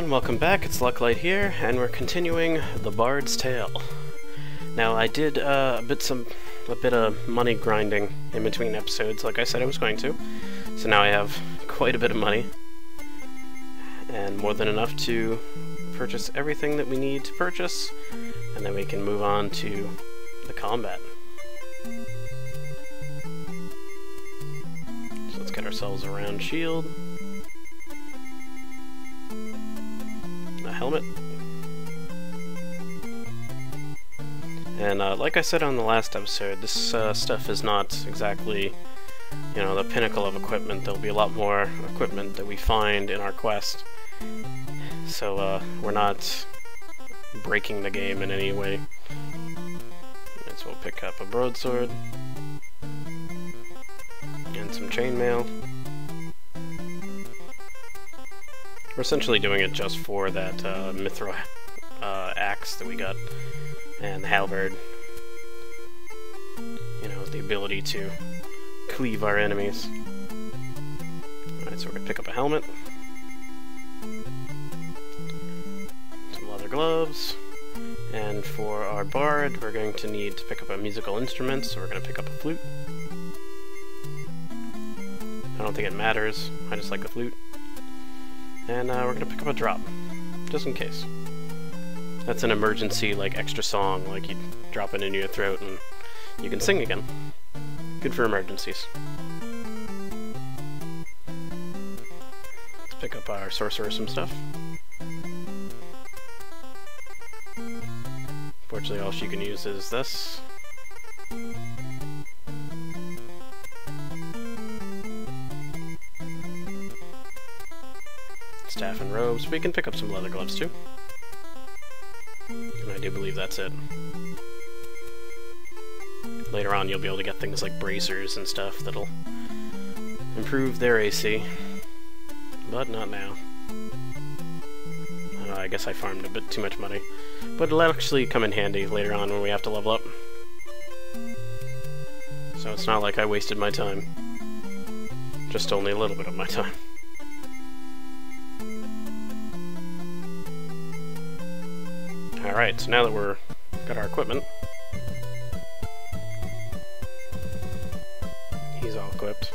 Everyone, welcome back. It's Lucklight here, and we're continuing The Bard's Tale. Now, I did uh, a bit some a bit of money grinding in between episodes, like I said I was going to. So now I have quite a bit of money, and more than enough to purchase everything that we need to purchase, and then we can move on to the combat. So let's get ourselves a round shield. And uh, like I said on the last episode, this uh, stuff is not exactly, you know, the pinnacle of equipment. There'll be a lot more equipment that we find in our quest. So uh, we're not breaking the game in any way. So we'll pick up a broadsword and some chainmail. We're essentially doing it just for that uh, mithril uh, axe that we got and the halberd. You know, the ability to cleave our enemies. Alright, so we're gonna pick up a helmet. Some leather gloves. And for our bard, we're going to need to pick up a musical instrument, so we're gonna pick up a flute. I don't think it matters, I just like the flute. And uh, we're gonna pick up a drop, just in case. That's an emergency, like, extra song, like you drop it into your throat and you can sing again. Good for emergencies. Let's pick up our sorcerer some stuff. Fortunately, all she can use is this. Robes. We can pick up some leather gloves too. And I do believe that's it. Later on you'll be able to get things like bracers and stuff that'll improve their AC. But not now. Uh, I guess I farmed a bit too much money. But it'll actually come in handy later on when we have to level up. So it's not like I wasted my time. Just only a little bit of my time. Alright, so now that we're got our equipment, he's all equipped.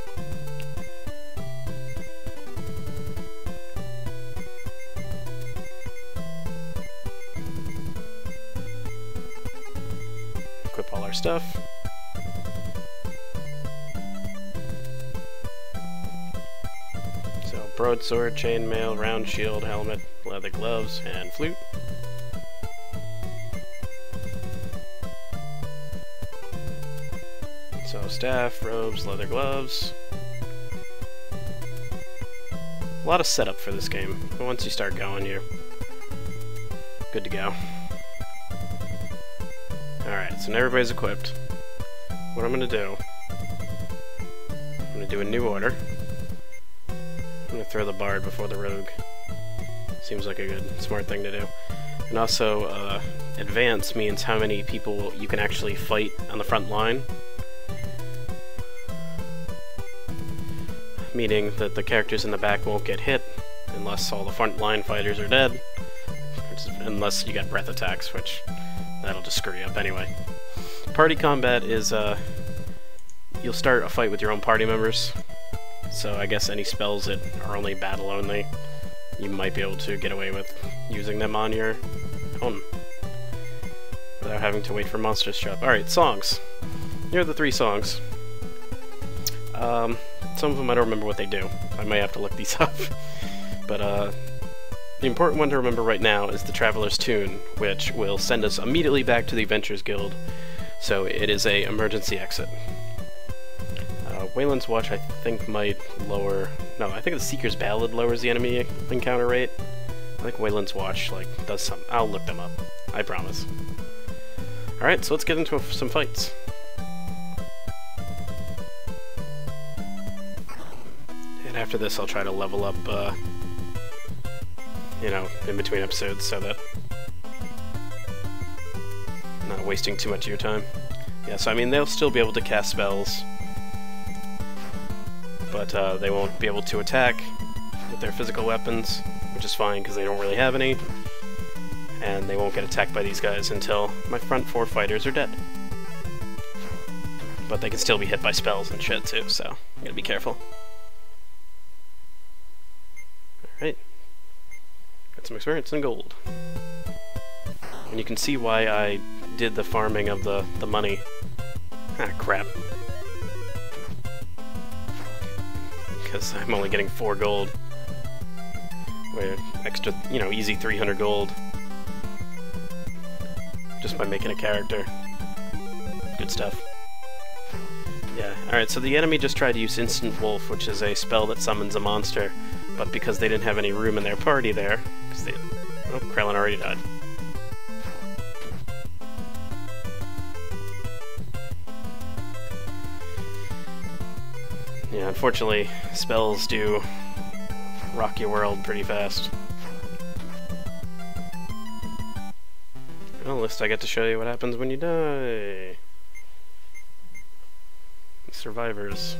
Equip all our stuff. So, broadsword, chainmail, round shield, helmet, leather gloves, and flute. Staff, robes, leather gloves. A lot of setup for this game, but once you start going, you're good to go. Alright, so now everybody's equipped. What I'm gonna do, I'm gonna do a new order. I'm gonna throw the bard before the rogue. Seems like a good, smart thing to do. And also, uh, advance means how many people you can actually fight on the front line. Meaning that the characters in the back won't get hit unless all the front line fighters are dead, unless you get breath attacks, which that'll just screw you up anyway. Party combat is, uh, you'll start a fight with your own party members, so I guess any spells that are only battle only, you might be able to get away with using them on your own without having to wait for monsters to show up. Alright, songs. Here are the three songs. Um, some of them I don't remember what they do. I may have to look these up. but uh, the important one to remember right now is the Traveler's Tune, which will send us immediately back to the Adventurers Guild. So it is a emergency exit. Uh, Wayland's Watch I think might lower... No, I think the Seeker's Ballad lowers the enemy encounter rate. I think Wayland's Watch like does some. I'll look them up. I promise. Alright, so let's get into some fights. After this, I'll try to level up, uh, you know, in between episodes so that I'm not wasting too much of your time. Yeah, so I mean, they'll still be able to cast spells, but uh, they won't be able to attack with their physical weapons, which is fine because they don't really have any. And they won't get attacked by these guys until my front four fighters are dead. But they can still be hit by spells and shit too, so gotta be careful. Alright. Got some experience in gold. And you can see why I did the farming of the, the money. Ah, crap. Because I'm only getting 4 gold. Where extra, you know, easy 300 gold. Just by making a character. Good stuff. Yeah, alright, so the enemy just tried to use Instant Wolf, which is a spell that summons a monster, but because they didn't have any room in their party there, because they... Oh, Krellin already died. Yeah, unfortunately, spells do rock your world pretty fast. Well, at least I get to show you what happens when you die. Survivors.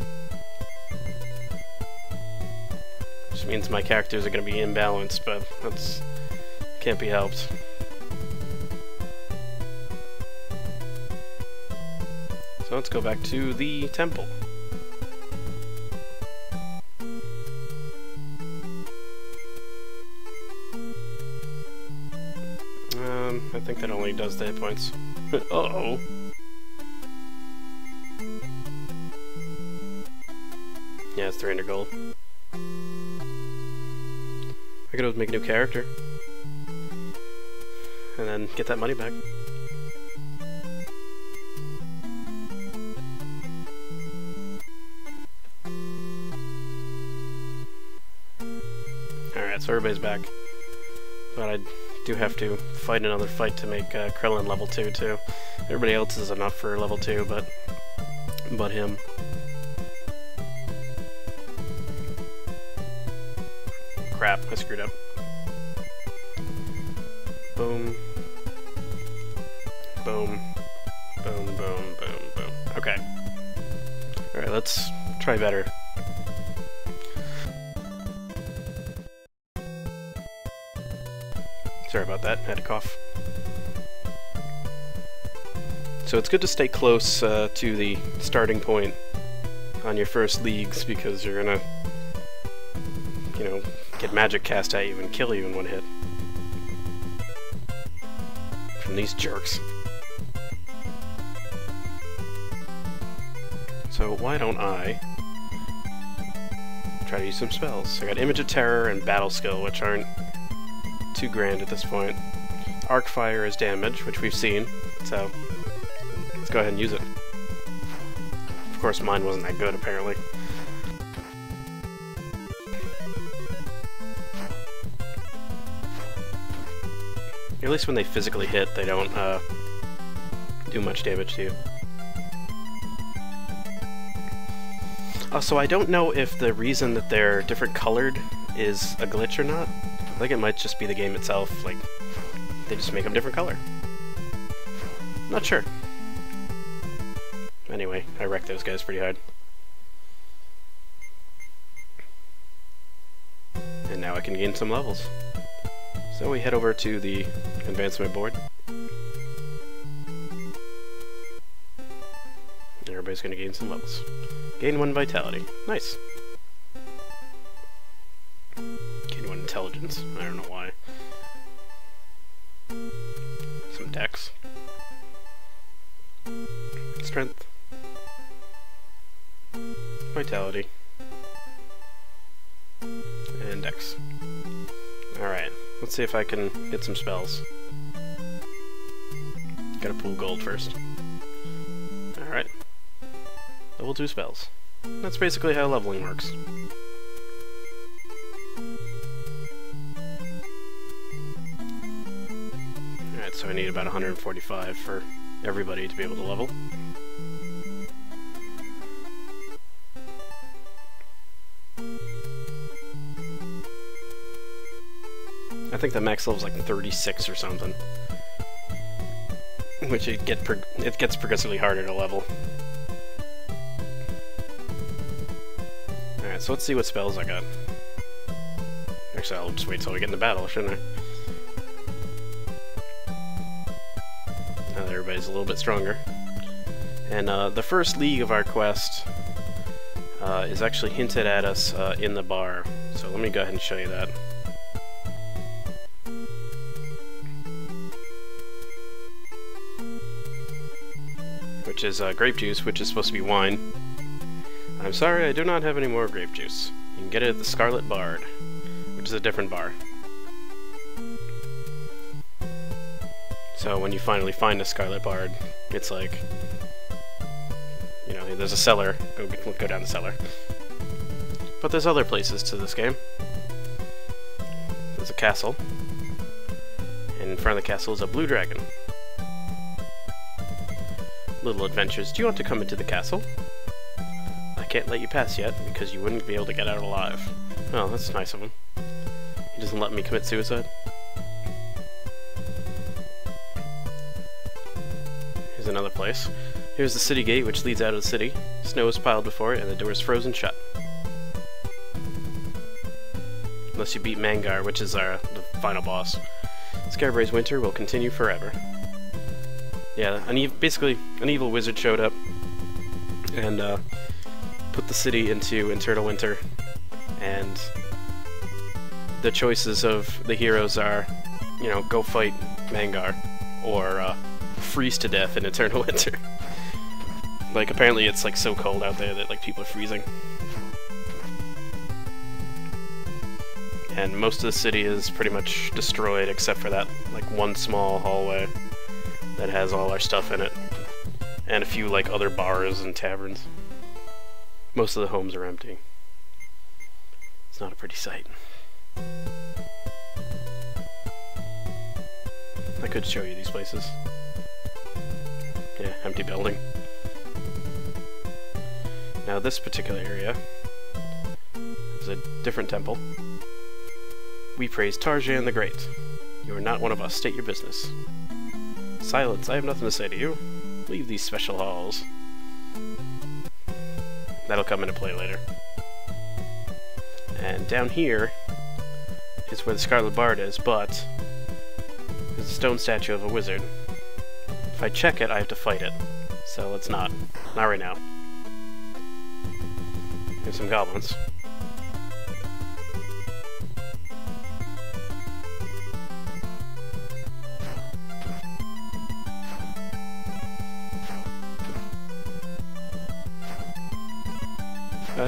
Means my characters are going to be imbalanced, but that's can't be helped. So let's go back to the temple. Um, I think that only does the hit points. Uh-oh. Yeah, it's 300 gold. I could always make a new character. And then get that money back. Alright, so everybody's back. But I do have to fight another fight to make uh, Krellin level 2 too. Everybody else is enough for level 2, but but him. I screwed up. Boom. Boom. Boom, boom, boom, boom. Okay. Alright, let's try better. Sorry about that, I had a cough. So it's good to stay close uh, to the starting point on your first leagues because you're gonna, you know, get magic cast at you and kill you in one hit. From these jerks. So why don't I try to use some spells? I got Image of Terror and Battle Skill, which aren't too grand at this point. Arc Fire is damage, which we've seen, so let's go ahead and use it. Of course, mine wasn't that good, apparently. At least when they physically hit, they don't uh, do much damage to you. Uh, so I don't know if the reason that they're different colored is a glitch or not. I think it might just be the game itself, like, they just make them different color. Not sure. Anyway, I wrecked those guys pretty hard. And now I can gain some levels. So we head over to the advancement board. Everybody's gonna gain some levels. Gain one vitality. Nice. Gain one intelligence. I don't know why. Some dex. Strength. Vitality. And dex. Alright, let's see if I can get some spells. Gotta pull gold first. Alright. Level 2 spells. That's basically how leveling works. Alright, so I need about 145 for everybody to be able to level. I think the max level is like 36 or something. Which it get it gets progressively harder to level. Alright, so let's see what spells I got. Actually, I'll just wait till we get into battle, shouldn't I? Now that everybody's a little bit stronger. And uh, the first league of our quest uh, is actually hinted at us uh, in the bar. So let me go ahead and show you that. Which is uh, grape juice, which is supposed to be wine. I'm sorry, I do not have any more grape juice. You can get it at the Scarlet Bard, which is a different bar. So when you finally find a Scarlet Bard, it's like, you know, there's a cellar, go, go down the cellar. But there's other places to this game. There's a castle, and in front of the castle is a blue dragon. Little adventures, do you want to come into the castle? I can't let you pass yet, because you wouldn't be able to get out alive. Well, that's nice of him. He doesn't let me commit suicide. Here's another place. Here's the city gate, which leads out of the city. Snow is piled before it, and the door is frozen shut. Unless you beat Mangar, which is our the final boss. Skara Brae's winter will continue forever. Yeah, an e basically, an evil wizard showed up, and uh, put the city into Eternal Winter, and the choices of the heroes are, you know, go fight Mangar, or uh, freeze to death in Eternal Winter. like, apparently it's like so cold out there that like people are freezing. And most of the city is pretty much destroyed except for that like one small hallway that has all our stuff in it. And a few like other bars and taverns. Most of the homes are empty. It's not a pretty sight. I could show you these places. Yeah, empty building. Now this particular area is a different temple. We praise Tarjan the Great. You are not one of us. State your business. Silence. I have nothing to say to you. Leave these special halls. That'll come into play later. And down here is where the Scarlet Bard is, but there's a stone statue of a wizard. If I check it, I have to fight it. So let's not. Not right now. Here's some goblins.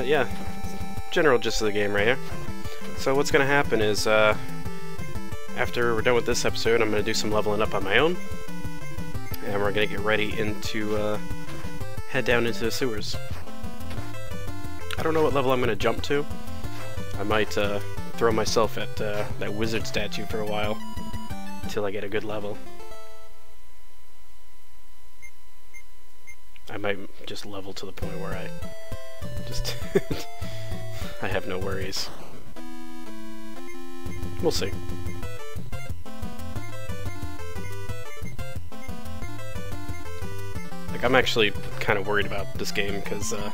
Yeah, general gist of the game right here. So what's going to happen is, uh, after we're done with this episode, I'm going to do some leveling up on my own. And we're going to get ready into, uh, head down into the sewers. I don't know what level I'm going to jump to. I might, uh, throw myself at, uh, that wizard statue for a while. Until I get a good level. I might just level to the point where I just... I have no worries. We'll see. Like, I'm actually kind of worried about this game, because, uh...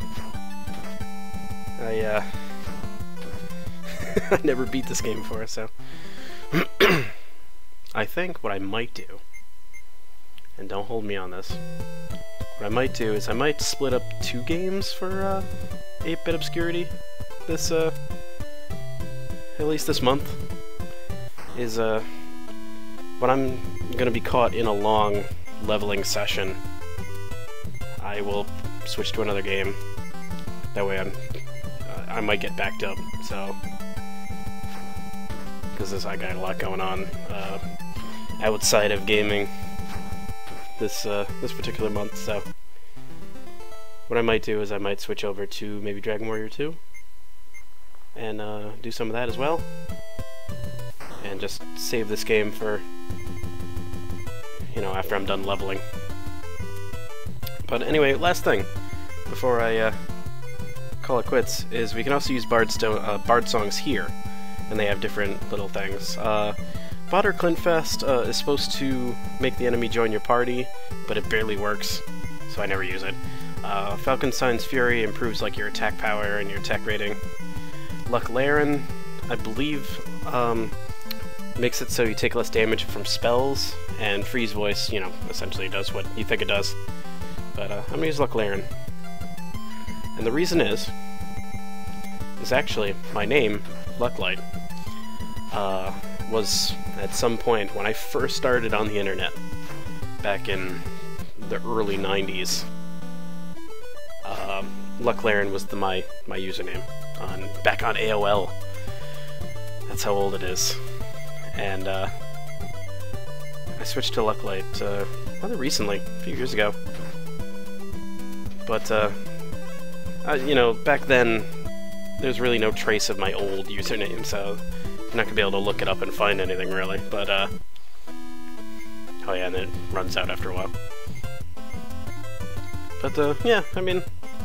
I, uh... I never beat this game before, so... I think what I might do, and don't hold me on this, what I might do is I might split up two games for uh, 8-bit obscurity this uh, at least this month is uh, when I'm gonna be caught in a long leveling session I will switch to another game. That way I'm uh, I might get backed up so. Because I got a lot going on uh, outside of gaming this uh, this particular month. So what I might do is I might switch over to maybe Dragon Warrior 2 and uh, do some of that as well, and just save this game for you know after I'm done leveling. But anyway, last thing before I uh, call it quits is we can also use Bard, uh, Bard songs here, and they have different little things. Uh, Fodder Clintfest uh, is supposed to make the enemy join your party, but it barely works, so I never use it. Uh, Falkentyne's Fury improves like your attack power and your attack rating. Lucklaran I believe, um, makes it so you take less damage from spells, and Freeze Voice, you know, essentially does what you think it does. But uh, I'm gonna use Lucklaran. And the reason is, is actually my name, Lucklight, uh, was at some point when I first started on the internet, back in the early 90s. Um, Lucklaran was the, my my username on back on AOL. That's how old it is, and uh, I switched to Lucklight uh, rather recently, a few years ago. But uh, I, you know, back then there's really no trace of my old username, so Not gonna be able to look it up and find anything really. But uh, oh yeah, and it runs out after a while. But uh, yeah, I mean,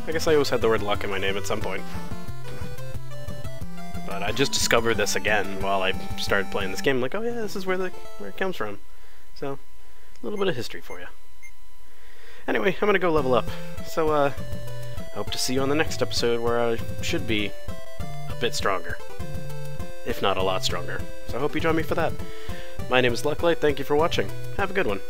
I guess I always had the word luck in my name at some point. But I just discovered this again while I started playing this game. like, oh yeah, this is where the where it comes from. So, a little bit of history for you. Anyway, I'm gonna go level up. So, uh, hope to see you on the next episode where I should be a bit stronger. If not a lot stronger. So I hope you join me for that. My name is Lucklight, thank you for watching. Have a good one.